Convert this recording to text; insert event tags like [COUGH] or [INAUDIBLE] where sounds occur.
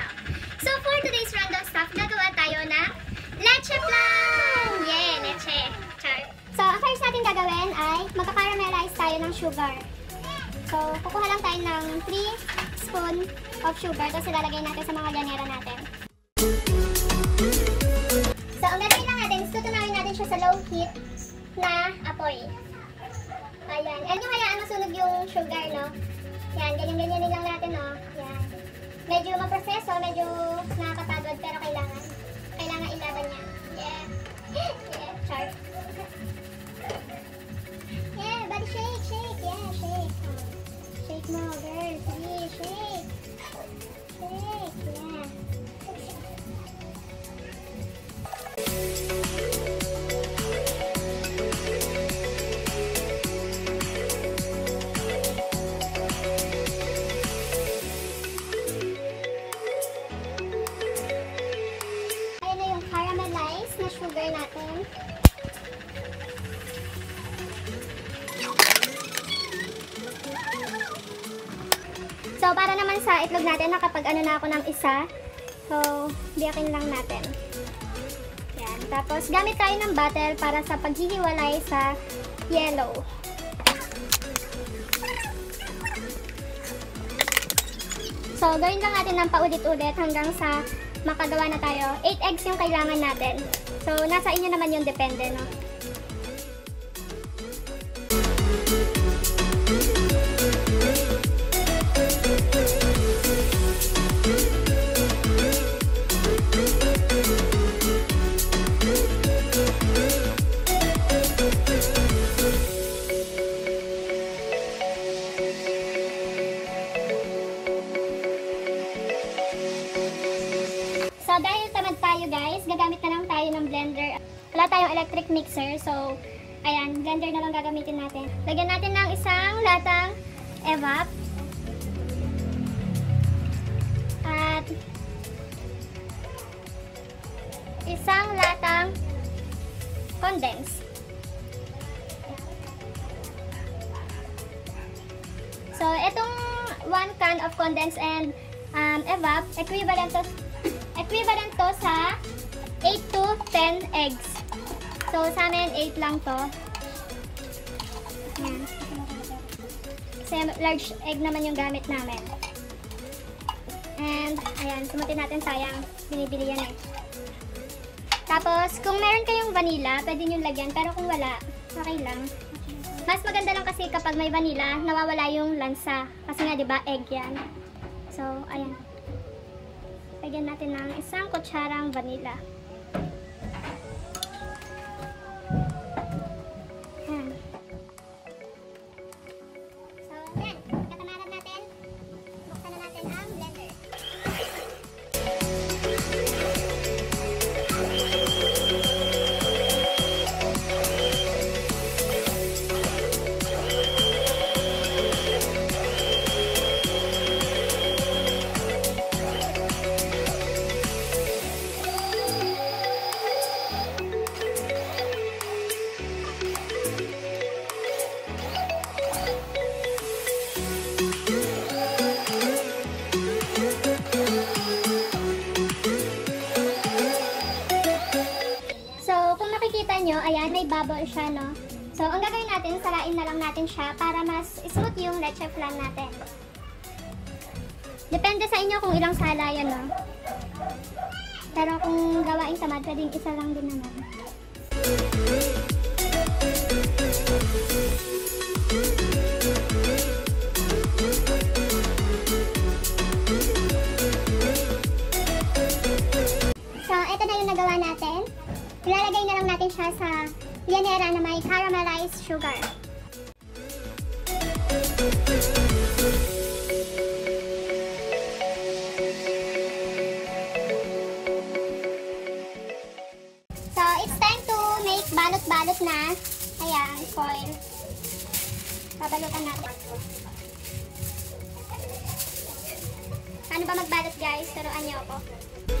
stuff. So for today's random stuff, gagawa tayo ng leche flan! Yay! Leche! Char! So, ang first natin gagawin ay magka-caramelize tayo ng sugar. So, kukuha lang tayo ng 3 spoon of sugar tapos ilalagay natin sa mga ganera natin. So, ang gagawin lang natin is tutunawin natin siya sa low heat na apoy. Ayan. And yung hayaan masunog yung sugar, no? Yan, ganyan-ganyan lang natin, no? Yan. Medyo maproseso, medyo nakakapagod, pero kailangan. Kailangan ilaban niya. Yeah. [LAUGHS] Yeah, char. Para naman sa itlog natin, nakapag ano na ako ng isa. So, biyakin lang natin. Yan. Tapos, gamit tayo ng bottle para sa paghihiwalay sa yellow. So, gawin lang natin ng paulit-ulit hanggang sa makagawa na tayo. 8 eggs yung kailangan natin. So, nasa inyo naman yung depende, no? Dahil tamad tayo guys, gagamit na lang tayo ng blender. Wala tayong electric mixer, so, ayan, blender na lang gagamitin natin. Lagyan natin ng isang latang evap. At, isang latang condense. So, itong one can of condense and um, evap, equivalent to equivalent to sa 8 to 10 eggs. So, sa amin, 8 lang to. Ayan. Kasi large egg naman yung gamit namin. And, ayan, tumutin natin sayang. Binibili yan eh. Tapos, kung meron kayong vanilla, pwede nyo lagyan. Pero kung wala, okay lang. Mas maganda lang kasi kapag may vanilla, nawawala yung lansa. Kasi nga, di ba, egg yan. So, ayan. Lagyan natin ng isang kutsarang vanilla. Bubble siya, no? So, ang gagawin natin, salain na lang natin siya para mas smooth yung leche flan natin. Depende sa inyo kung ilang sala yan, no? Pero kung gawain tamad, pwedeng isa lang din naman. Llanera na may caramelized sugar. So, it's time to make balot-balot na. Ayan, foil. Babalutan natin. Paano ba magbalot guys? Turuan niyo ako.